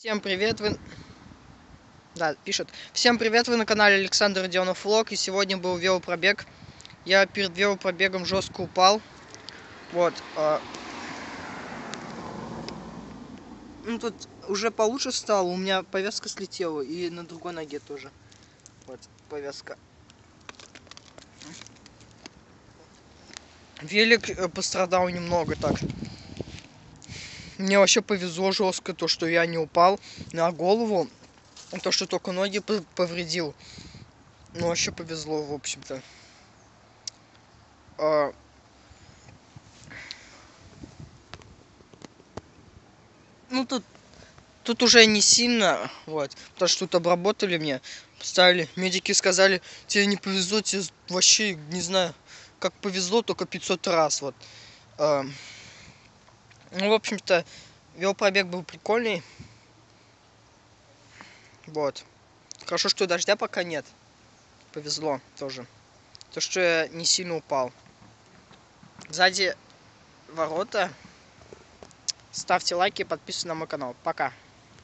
Всем привет, вы... Да, пишет. Всем привет, вы на канале Александр Родионов Влог, и сегодня был велопробег. Я перед велопробегом жестко упал. Вот. а. Ну, тут уже получше стало, у меня повязка слетела, и на другой ноге тоже. Вот, повязка. Велик э, пострадал немного так. Мне вообще повезло жестко, то, что я не упал на голову. То, что только ноги повредил. Ну, вообще повезло, в общем-то. А, Ну, тут, тут уже не сильно, вот. Потому что тут обработали мне, поставили. Медики сказали, тебе не повезло, тебе вообще, не знаю, как повезло, только 500 раз, вот. А, ну, в общем-то, велопробег был прикольный. Вот. Хорошо, что дождя пока нет. Повезло тоже. То, что я не сильно упал. Сзади ворота. Ставьте лайки, подписывайтесь на мой канал. Пока.